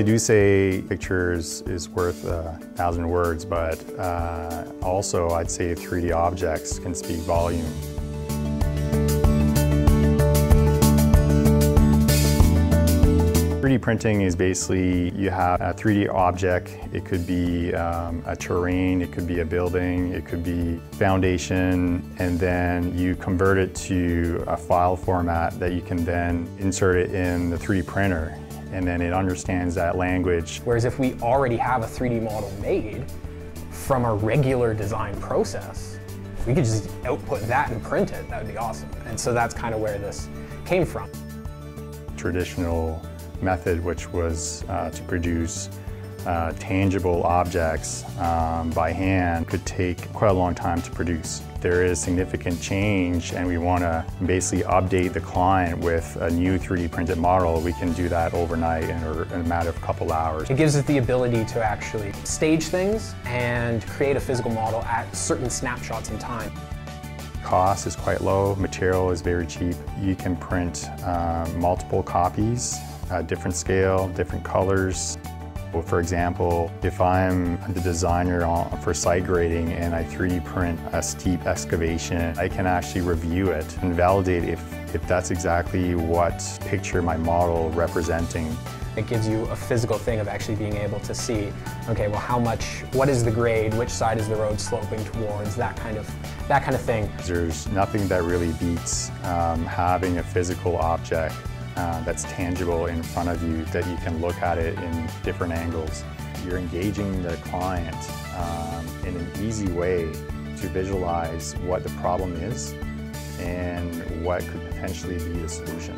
They do say pictures is worth a thousand words, but uh, also I'd say 3D objects can speak volume. 3D printing is basically you have a 3D object. It could be um, a terrain, it could be a building, it could be foundation, and then you convert it to a file format that you can then insert it in the 3D printer and then it understands that language. Whereas if we already have a 3D model made from a regular design process, we could just output that and print it. That would be awesome. And so that's kind of where this came from. Traditional method, which was uh, to produce uh, tangible objects um, by hand could take quite a long time to produce. There is significant change and we want to basically update the client with a new 3D printed model. We can do that overnight in a, in a matter of a couple hours. It gives us the ability to actually stage things and create a physical model at certain snapshots in time. Cost is quite low, material is very cheap. You can print uh, multiple copies, uh, different scale, different colors. Well, for example, if I'm the designer for site grading and I 3D print a steep excavation, I can actually review it and validate if, if that's exactly what picture my model representing. It gives you a physical thing of actually being able to see, okay, well how much, what is the grade, which side is the road sloping towards, that kind of, that kind of thing. There's nothing that really beats um, having a physical object uh, that's tangible in front of you that you can look at it in different angles. You're engaging the client um, in an easy way to visualize what the problem is and what could potentially be the solution.